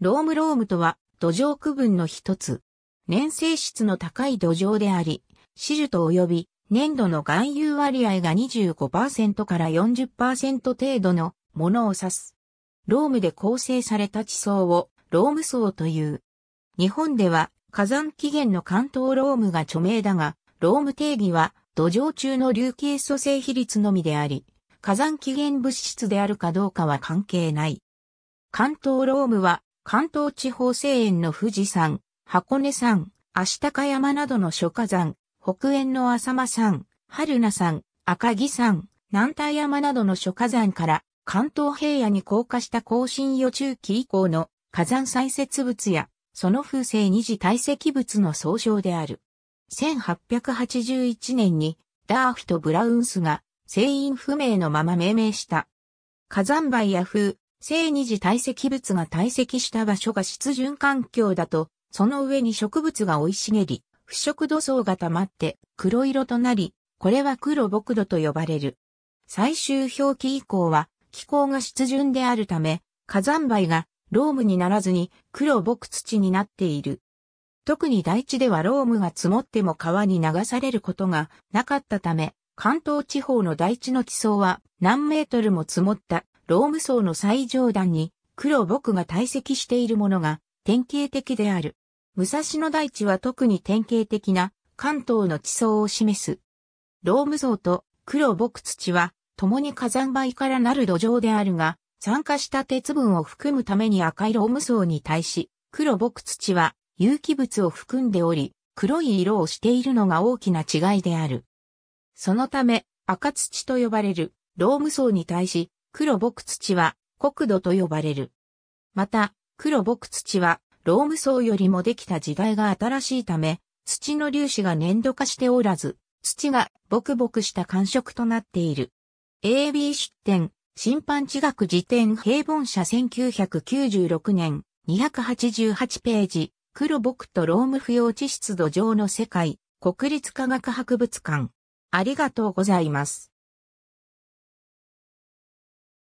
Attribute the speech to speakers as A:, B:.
A: ロームロームとは土壌区分の一つ。粘性質の高い土壌であり、シルト及び粘土の含有割合が25%から40%程度のものを指す。ロームで構成された地層をローム層という。日本では火山起源の関東ロームが著名だが、ローム定義は土壌中の流形組成比率のみであり、火山起源物質であるかどうかは関係ない。関東ロームは関東地方西縁の富士山、箱根山、足高山などの諸火山、北縁の浅間山、春名山、赤城山、南太山などの諸火山から関東平野に降下した甲信予中期以降の火山再設物やその風星二次堆積物の総称である。1881年にダーフとブラウンスが成因不明のまま命名した。火山灰や風、生二次堆積物が堆積した場所が湿潤環境だと、その上に植物が生い茂り、腐食土層が溜まって黒色となり、これは黒木土と呼ばれる。最終表記以降は気候が湿潤であるため、火山灰がロームにならずに黒木土になっている。特に大地ではロームが積もっても川に流されることがなかったため、関東地方の大地の地層は何メートルも積もったローム層の最上段に黒木が堆積しているものが典型的である。武蔵野大地は特に典型的な関東の地層を示す。ローム層と黒木土は共に火山灰からなる土壌であるが、酸化した鉄分を含むために赤いローム層に対し、黒木土は有機物を含んでおり、黒い色をしているのが大きな違いである。そのため、赤土と呼ばれるローム層に対し、黒木土は国土と呼ばれる。また、黒木土はローム層よりもできた時代が新しいため、土の粒子が粘土化しておらず、土がボクボクした感触となっている。AB 出展、審判地学辞典平凡社1996年288ページ、黒木とローム不要地質土壌の世界、国立科学博物館。ありがとうございます。